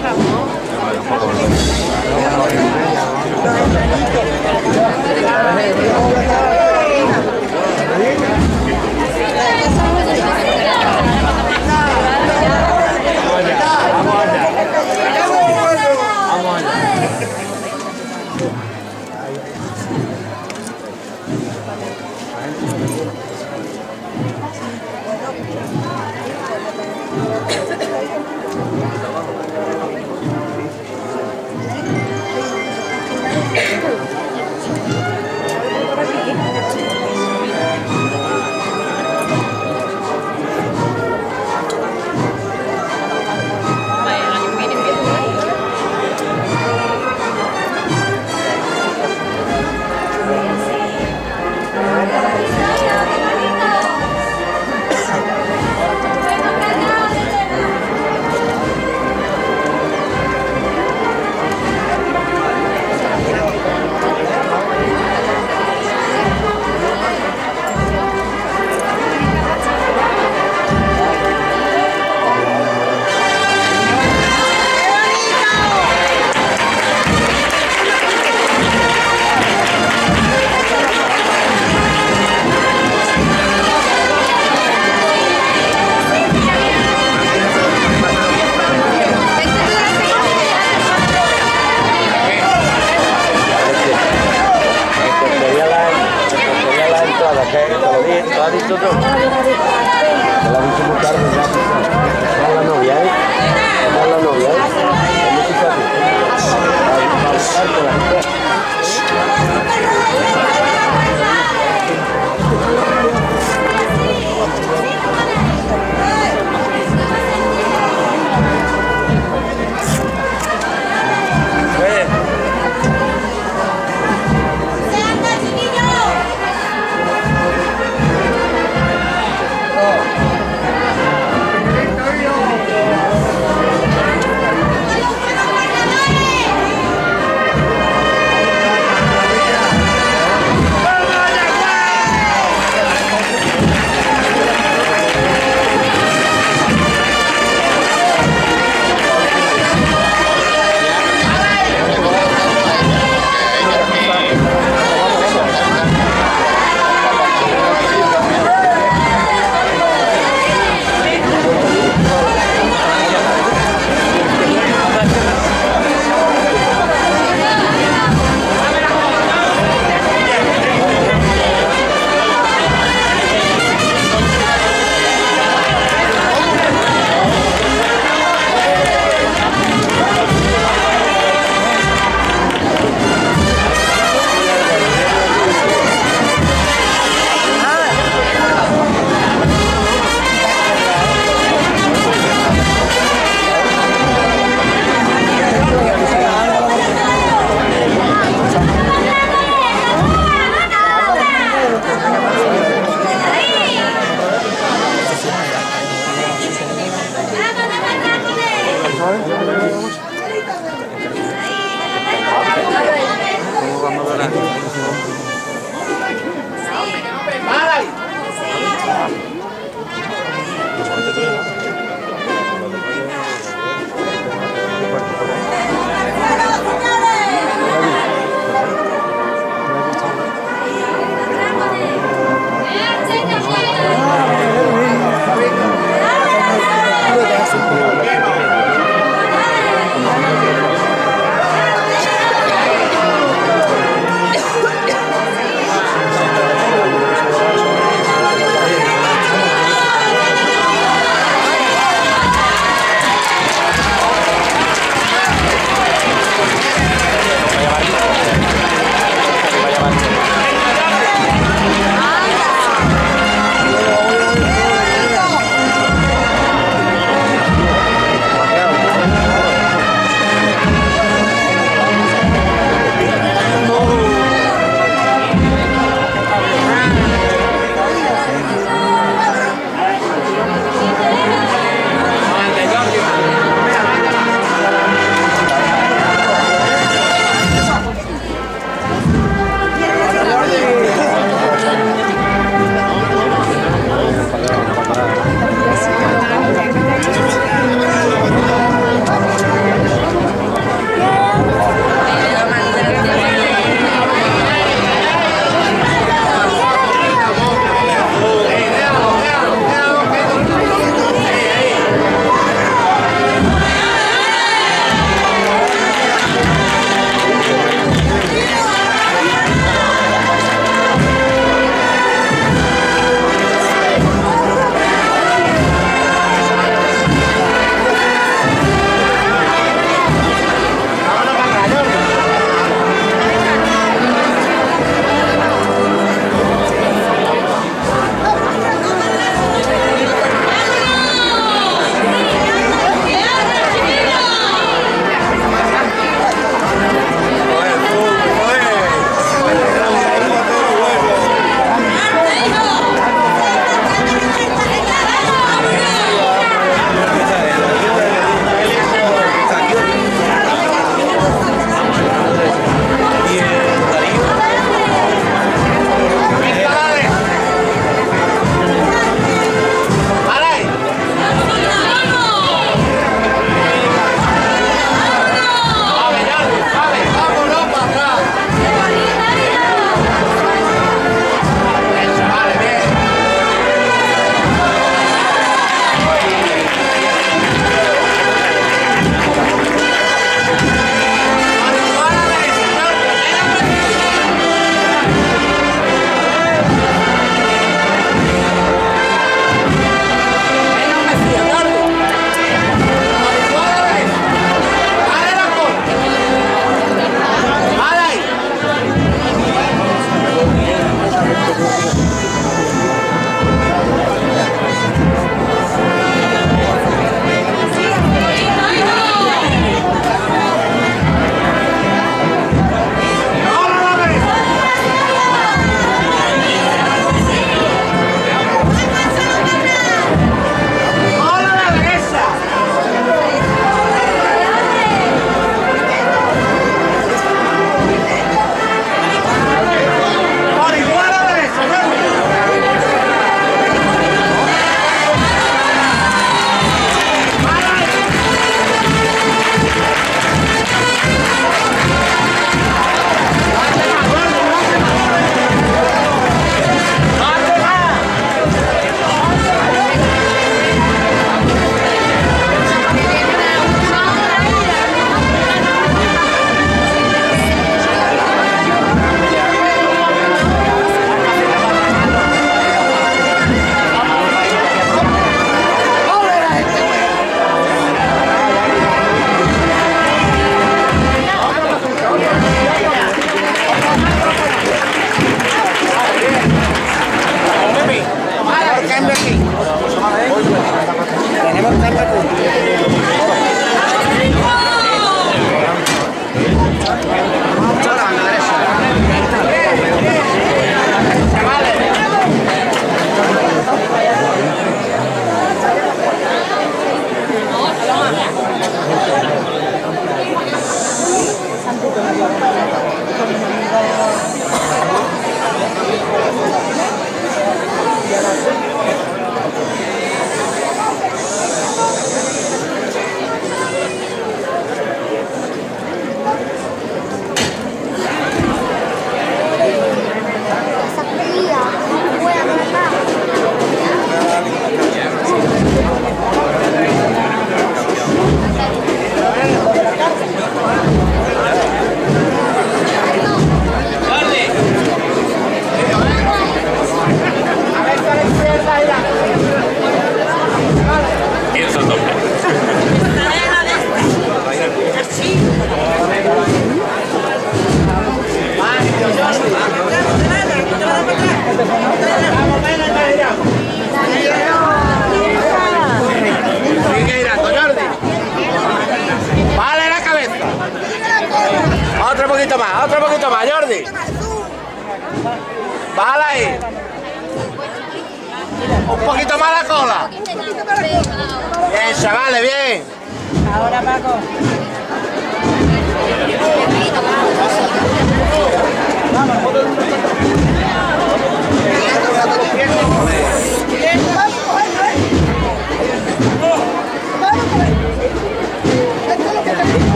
prawo.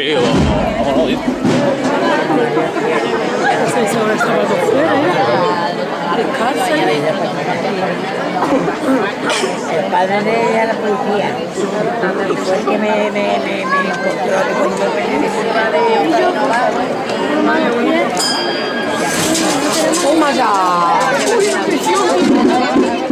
Oye, vámonos, tío. El padre de ella era policía fue el que me, me, me, me encontró yo venía de Toma ya. Porque